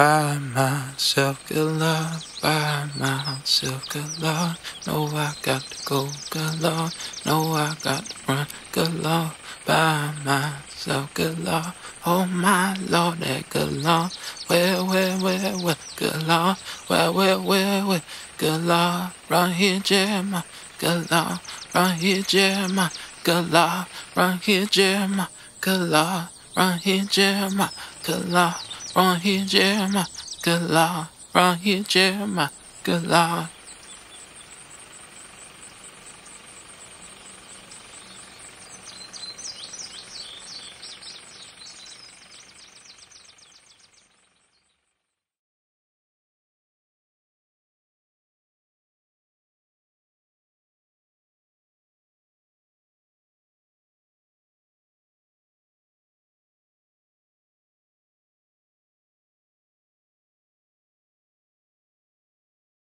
by myself, good Lord, by myself, good Lord. Know I got to go, good Lord. Know I got to run, good Lord, by myself, good Lord. Oh my Lord, that good Lord. Where, where, where, where, good Lord. Where, where, where, where, good Lord. Run here, Jeremiah, good Lord. Run here, Jeremiah, good Lord. Run here, Jeremiah, good Lord. Run here, Jeremiah, good Lord. Run here, Jeremiah, good Lord. Run here, Jeremiah, good Lord.